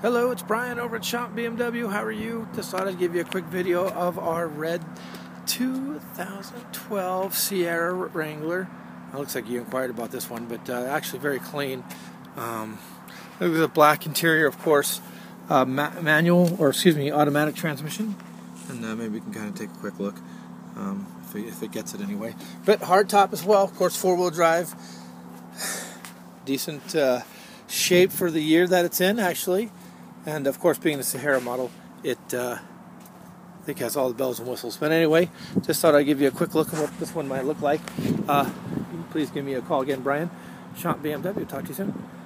Hello, it's Brian over at Schomp BMW. How are you? Just I'd give you a quick video of our red 2012 Sahara Wrangler. It looks like you inquired about this one, but uh, actually very clean. Um, look at black interior, of course. Uh, ma manual, or excuse me, automatic transmission. And uh, maybe we can kind of take a quick look um, if, it, if it gets it anyway. But hardtop as well, of course, four-wheel drive. Decent uh, shape for the year that it's in, actually. And of course, being the Sahara model, it uh, I think has all the bells and whistles. But anyway, just thought I'd give you a quick look at what this one might look like. Uh, please give me a call again, Brian. Schomp BMW. Talk to you soon.